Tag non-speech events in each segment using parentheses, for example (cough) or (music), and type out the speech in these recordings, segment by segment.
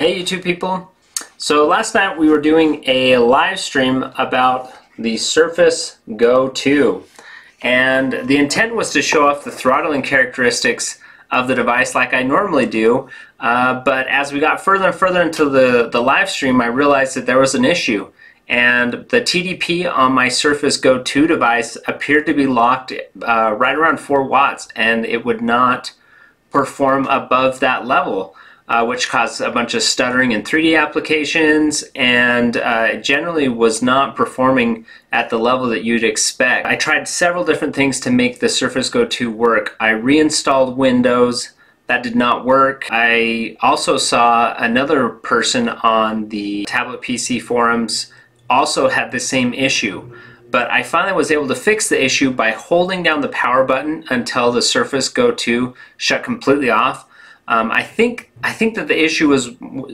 Hey YouTube people. So last night we were doing a live stream about the Surface Go 2 and the intent was to show off the throttling characteristics of the device like I normally do uh, but as we got further and further into the, the live stream I realized that there was an issue and the TDP on my Surface Go 2 device appeared to be locked uh, right around 4 watts and it would not perform above that level uh, which caused a bunch of stuttering in 3D applications and uh, generally was not performing at the level that you'd expect. I tried several different things to make the Surface Go 2 work. I reinstalled Windows, that did not work. I also saw another person on the tablet PC forums also had the same issue but I finally was able to fix the issue by holding down the power button until the Surface Go 2 shut completely off. Um, I think I think that the issue was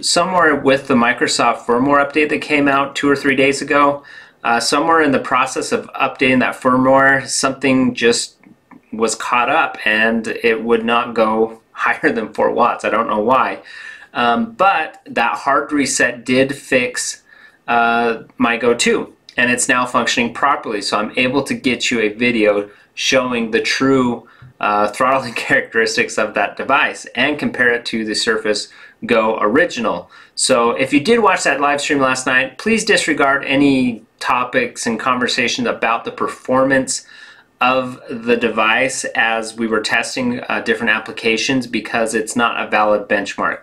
somewhere with the Microsoft firmware update that came out two or three days ago. Uh, somewhere in the process of updating that firmware, something just was caught up and it would not go (laughs) higher than 4 watts. I don't know why. Um, but that hard reset did fix uh, my Go 2 and it's now functioning properly. So I'm able to get you a video showing the true uh, throttling (laughs) characteristics of that device and compare it to the Surface Go original. So if you did watch that live stream last night, please disregard any topics and conversations about the performance of the device as we were testing uh, different applications because it's not a valid benchmark.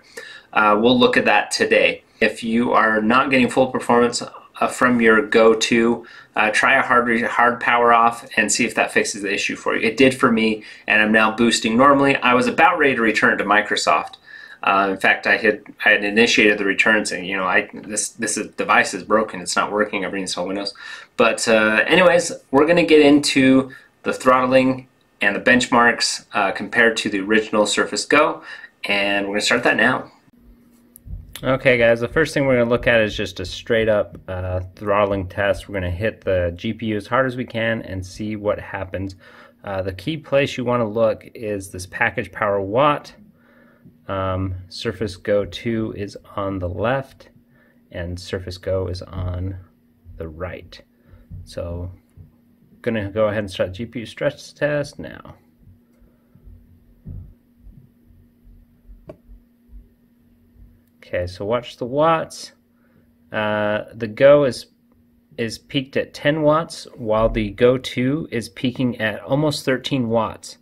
Uh, we'll look at that today. If you are not getting full performance uh, from your Go 2. uh, try a hard, hard power off and see if that fixes the issue for you. It did for me, and I'm now boosting normally. I was about ready to return to Microsoft. Uh, in fact, I had I had initiated the return saying, you know, I this this is, device is broken. It's not working. I've reinstalled Windows. But uh, anyways, we're going to get into the throttling and the benchmarks uh, compared to the original Surface Go, and we're going to start that now. Okay guys, the first thing we're going to look at is just a straight up uh, throttling test. We're going to hit the GPU as hard as we can and see what happens. Uh, the key place you want to look is this package power watt. Um, Surface Go 2 is on the left and Surface Go is on the right. So going to go ahead and start GPU stress test now. Okay, so watch the watts. Uh, the Go is is peaked at 10 watts, while the Go 2 is peaking at almost 13 watts.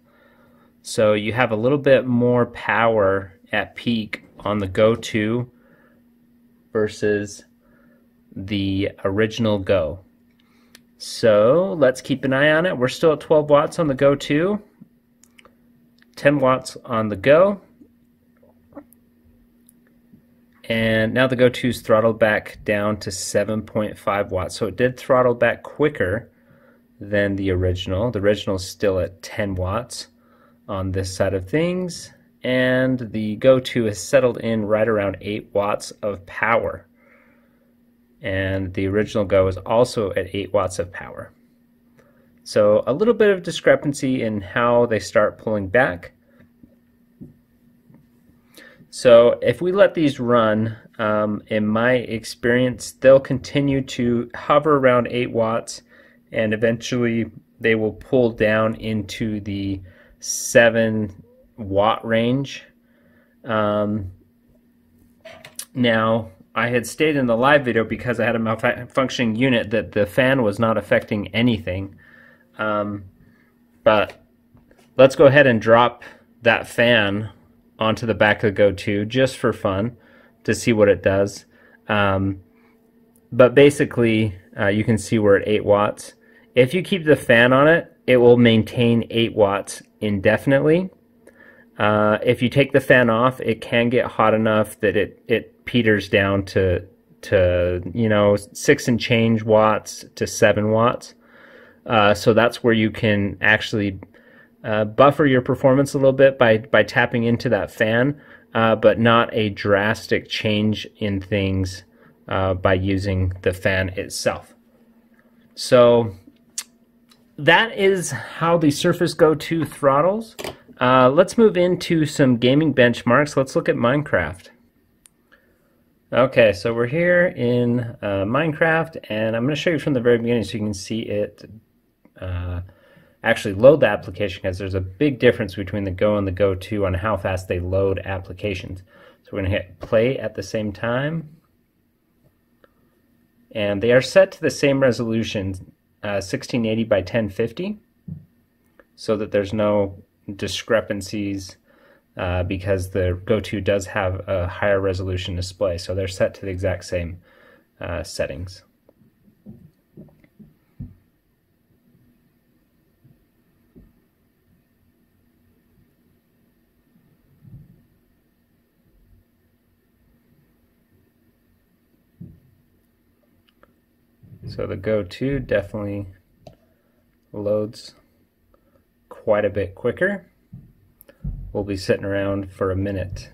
So you have a little bit more power at peak on the Go 2 versus the original Go. So let's keep an eye on it. We're still at 12 watts on the Go 2, 10 watts on the Go. And now the Go 2 is throttled back down to 7.5 watts. So it did throttle back quicker than the original. The original is still at 10 watts on this side of things. And the Go 2 has settled in right around 8 watts of power. And the original Go is also at 8 watts of power. So a little bit of discrepancy in how they start pulling back. So if we let these run, um, in my experience, they'll continue to hover around 8 watts and eventually they will pull down into the 7 watt range. Um, now, I had stayed in the live video because I had a malfunctioning unit that the fan was not affecting anything. Um, but let's go ahead and drop that fan onto the back of the Go 2 just for fun to see what it does. Um, but basically, uh, you can see we're at 8 watts. If you keep the fan on it, it will maintain 8 watts indefinitely. Uh, if you take the fan off, it can get hot enough that it, it peters down to, to, you know, 6 and change watts to 7 watts. Uh, so that's where you can actually uh, buffer your performance a little bit by by tapping into that fan, uh, but not a drastic change in things uh, by using the fan itself. So that is how the Surface Go 2 throttles. Uh, let's move into some gaming benchmarks. Let's look at Minecraft. Okay, so we're here in uh, Minecraft, and I'm going to show you from the very beginning so you can see it actually load the application because there's a big difference between the Go and the Go 2 on how fast they load applications. So we're going to hit play at the same time. And they are set to the same resolution, uh, 1680 by 1050, so that there's no discrepancies uh, because the Go2 does have a higher resolution display. So they're set to the exact same uh, settings. So the Go2 definitely loads quite a bit quicker We'll be sitting around for a minute.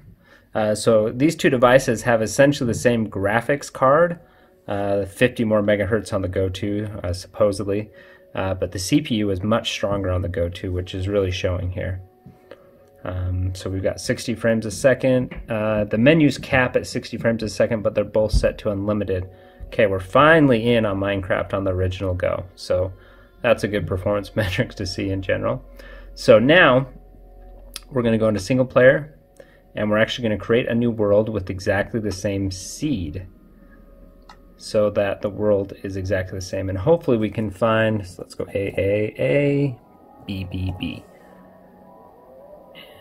Uh, so these two devices have essentially the same graphics card, uh, 50 more megahertz on the Go 2, uh, supposedly, uh, but the CPU is much stronger on the Go 2, which is really showing here. Um, so we've got 60 frames a second. Uh, the menus cap at 60 frames a second, but they're both set to unlimited. Okay, we're finally in on Minecraft on the original Go. So that's a good performance (laughs) metric to see in general. So now we're going to go into single player and we're actually going to create a new world with exactly the same seed so that the world is exactly the same and hopefully we can find so let's go A A A B B B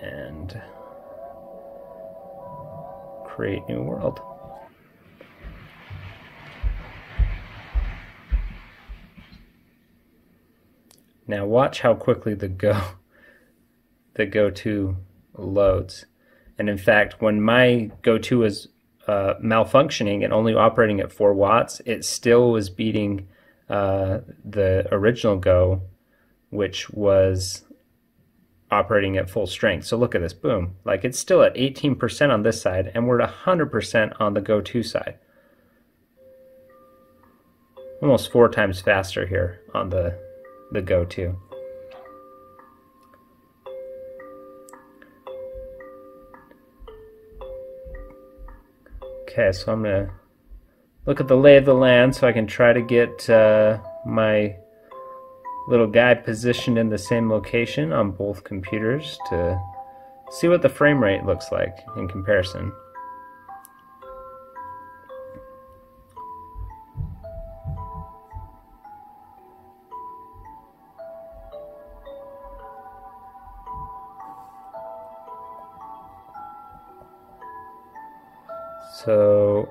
and create new world now watch how quickly the go the Go2 loads. And in fact, when my Go 2 was uh, malfunctioning and only operating at 4 watts, it still was beating uh, the original Go, which was operating at full strength. So look at this, boom. Like it's still at 18% on this side, and we're at 100% on the Go 2 side. Almost four times faster here on the, the Go 2. Okay, so I'm going to look at the lay of the land so I can try to get uh, my little guy positioned in the same location on both computers to see what the frame rate looks like in comparison. So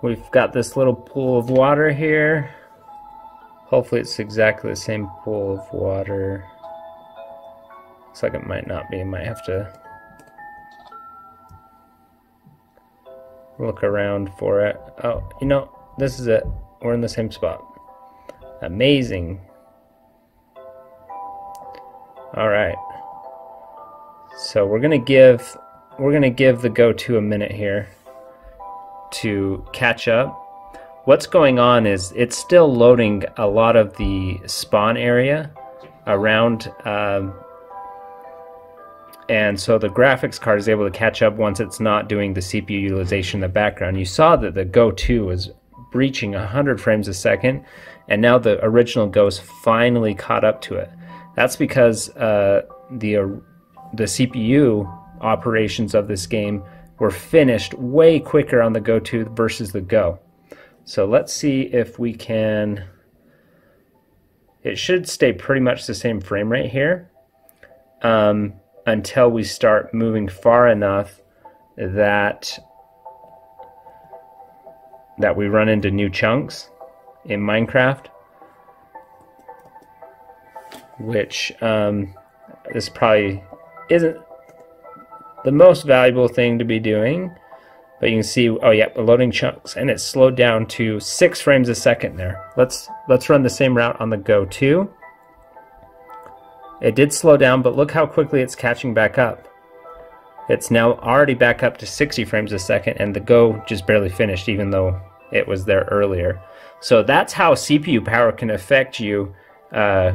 we've got this little pool of water here. Hopefully it's exactly the same pool of water. Looks like it might not be. Might have to look around for it. Oh, you know, this is it. We're in the same spot. Amazing. All right. So we're gonna give we're gonna give the Go 2 a minute here to catch up. What's going on is it's still loading a lot of the spawn area around um, and so the graphics card is able to catch up once it's not doing the CPU utilization in the background. You saw that the Go 2 was breaching 100 frames a second, and now the original Go is finally caught up to it. That's because uh, the the CPU operations of this game were finished way quicker on the Go 2 versus the Go. So let's see if we can. It should stay pretty much the same frame rate here um, until we start moving far enough that that we run into new chunks in Minecraft, which um, is probably isn't the most valuable thing to be doing. But you can see, oh yeah, loading chunks, and it's slowed down to six frames a second there. Let's let's run the same route on the Go 2. It did slow down, but look how quickly it's catching back up. It's now already back up to 60 frames a second, and the Go just barely finished, even though it was there earlier. So that's how CPU power can affect you, uh,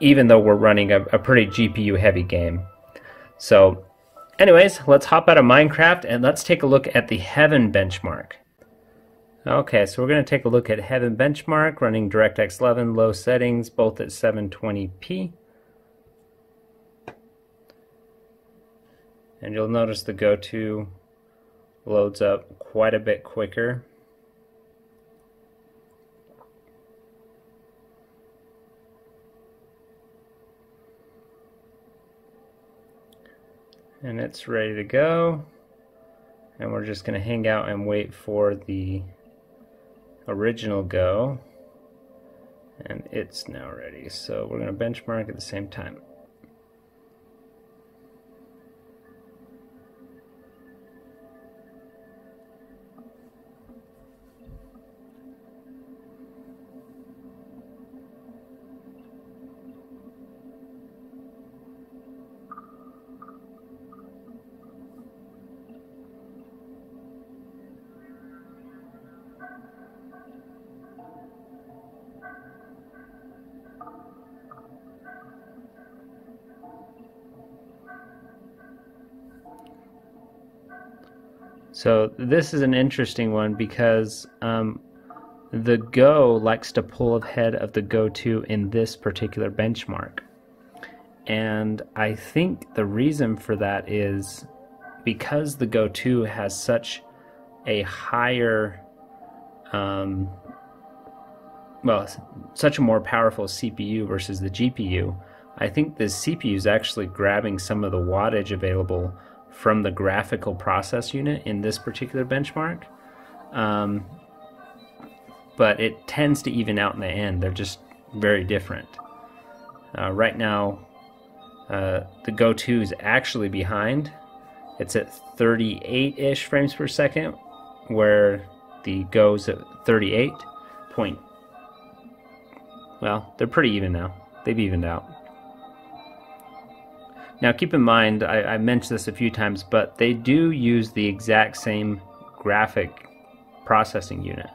even though we're running a, a pretty GPU heavy game. So anyways, let's hop out of Minecraft and let's take a look at the Heaven benchmark. Okay, so we're going to take a look at Heaven benchmark running DirectX 11 low settings, both at 720p. And you'll notice the Go 2 loads up quite a bit quicker. And it's ready to go. And we're just going to hang out and wait for the original go. And it's now ready. So we're going to benchmark at the same time. So this is an interesting one because um, the Go likes to pull ahead of the Go 2 in this particular benchmark. And I think the reason for that is because the Go 2 has such a higher, um, well, such a more powerful CPU versus the GPU, I think the CPU is actually grabbing some of the wattage available from the graphical process unit in this particular benchmark. Um, but it tends to even out in the end. They're just very different. Uh, right now, uh, the Go 2 is actually behind. It's at 38-ish frames per second, where the Go's at 38 point. Well, they're pretty even now. They've evened out. Now keep in mind, I, I, mentioned this a few times, but they do use the exact same graphic processing unit.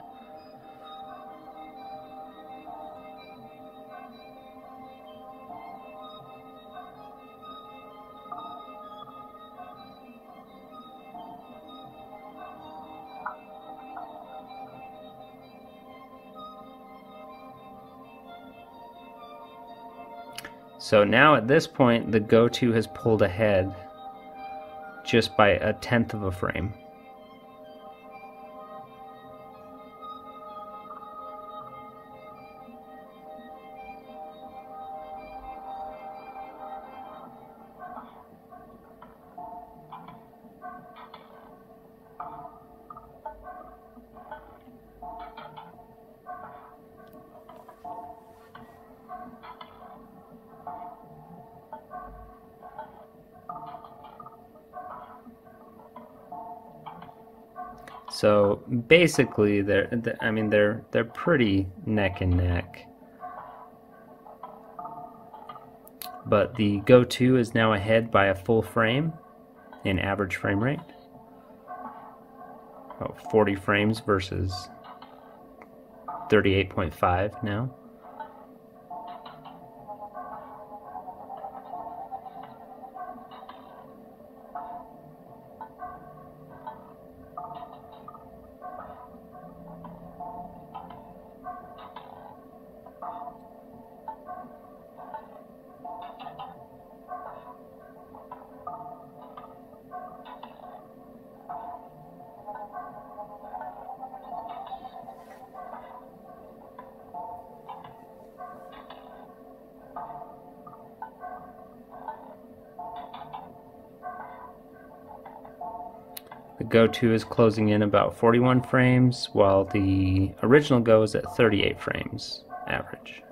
So now at this point, the Go 2 has pulled ahead just by a tenth of a frame. So basically, they're, I mean, they're, they're pretty neck and neck. But the Go 2 is now ahead by a full frame in average frame rate. About 40 frames versus 38.5 now. The Go 2 is closing in about 41 frames, while the original Go is at 38 frames average.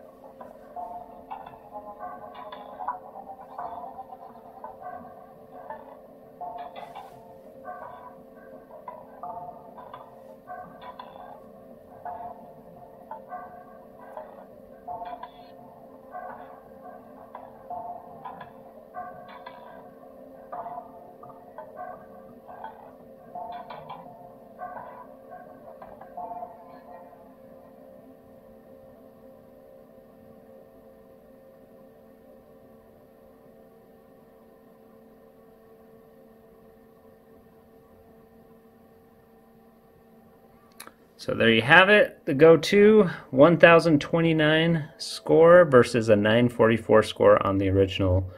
So there you have it, the Go 2 1029 score versus a 944 score on the original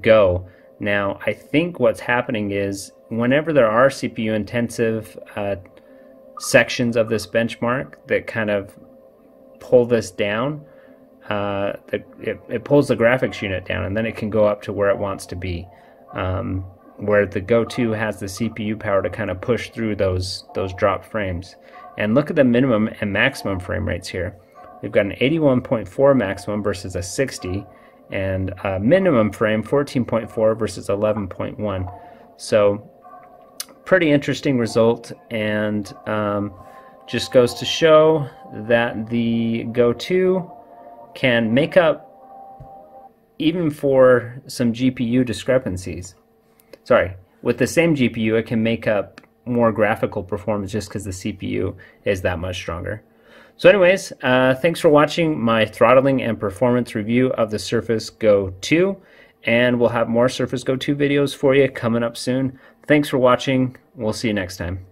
Go. Now, I think what's happening is whenever there are CPU intensive uh, sections of this benchmark that kind of pull this down, uh, the, it, it, pulls the graphics unit down and then it can go up to where it wants to be. Um, where the Go 2 has the CPU power to kind of push through those those drop frames. And look at the minimum and maximum frame rates here. We've got an 81.4 maximum versus a 60, and a minimum frame 14.4 versus 11.1. So pretty interesting result, and um, just goes to show that the Go 2 can make up even for some GPU discrepancies. Sorry, with the same GPU, it can make up more graphical performance just because the CPU is that much stronger. So anyways, uh, thanks for watching my throttling and performance review of the Surface Go 2. And we'll have more Surface Go 2 videos for you coming up soon. Thanks for watching. We'll see you next time.